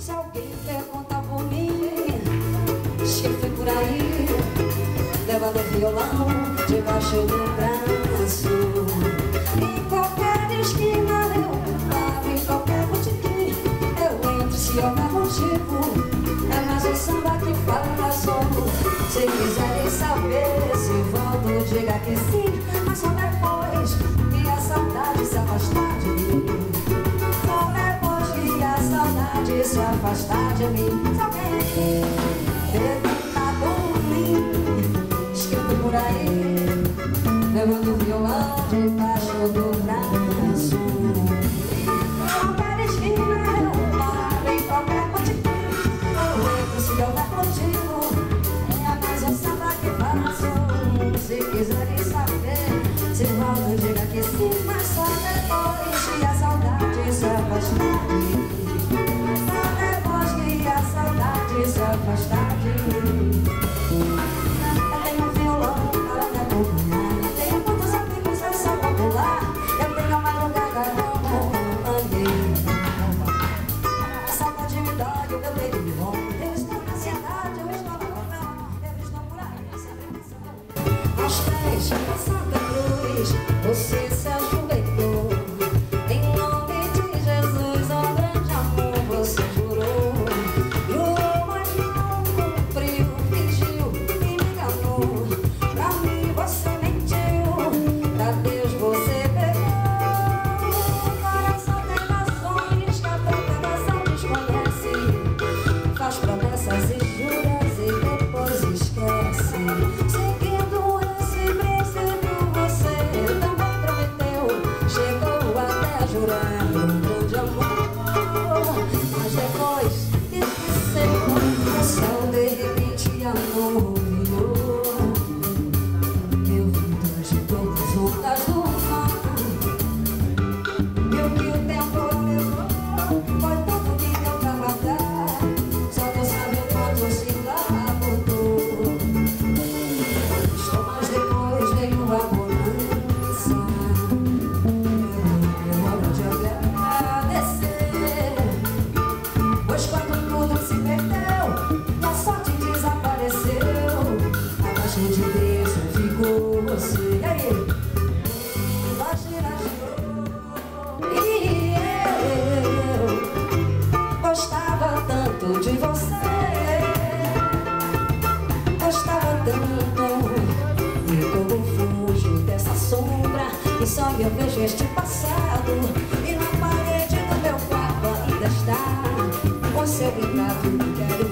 Se alguém perguntar por mim, chefe por aí, levando o violão debaixo do braço. Em qualquer esquina eu paro, em qualquer botiquim eu entro se houver motivo. É mais o samba que faço. Se quiserem saber se volto, diga que sim, mas só depois. se afastar de mim também. Detentado ruim, escrito por aí, levando o violão debaixo do braço. luz, passa da você sangue eu vejo este passado. E na parede do meu quarto ainda está O seu retrato quero